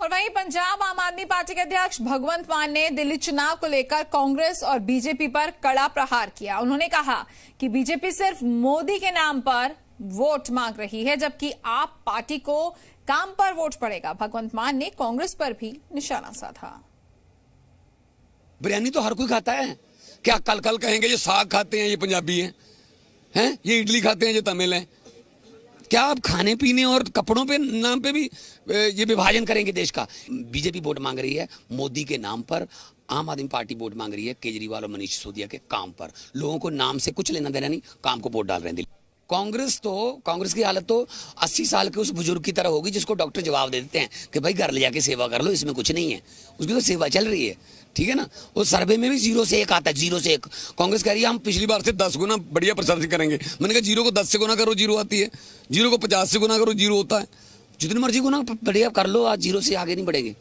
और वहीं पंजाब आम आदमी पार्टी के अध्यक्ष भगवंत मान ने दिल्ली चुनाव को लेकर कांग्रेस और बीजेपी पर कड़ा प्रहार किया। उन्होंने कहा कि बीजेपी सिर्फ़ मोदी के नाम पर वोट मांग रही है, जबकि आप पार्टी को काम पर वोट पड़ेगा। भगवंत मान ने कांग्रेस पर भी निशाना साधा। बिरयानी तो हर कोई खाता है। क्या कल कल कहेंगे, ये साग खाते हैं, ये पंजाबी हैं? हैं? ये इडली खाते हैं, ये तमिल हैं? क्या आप खाने पीने और कपड़ों पे, नाम पे भी ये विभाजन करेंगे देश का? बीजेपी वोट मांग रही है, मोदी के नाम पर, आम आदमी पार्टी वोट मांग रही है, केजरीवाल और मनीष सिसोदिया के काम पर। लोगों को नाम से कुछ लेना देना नहीं, काम को वोट डाल रहे हैं कांग्रेस तो कांग्रेस की हालत तो 80 साल के उस बुज़ुर्ग की तरह होगी जिसको डॉक्टर जवाब दे देते हैं कि भाई घर ले जाके सेवा कर लो, इसमें कुछ नहीं है। उसकी तो सेवा चल रही है, ठीक है ना? वो सर्वे में भी ज़ीरो से एक आता है, ज़ीरो से एक। कांग्रेस कह रही है, हम पिछली बार से दस गुना बढ़िया प्रचार करेंगे। मैंने कहा, ज़ीरो को दस से गुना करो, ज़ीरो आती है। ज़ीरो को पचास से गुना करो, ज़ीरो होता है। जितनी मर्ज़ी गुना बढ़िया कर लो, आज ज़ीरो से आगे नहीं बढ़ेंगे।